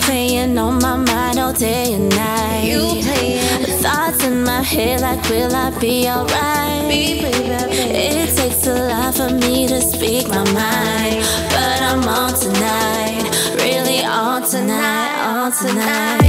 playing on my mind all day and night. You playing. Thoughts in my head like, will I be alright? Be, baby, baby. It takes a lot for me to speak my mind, but I'm on tonight, really on tonight, on tonight. You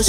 tus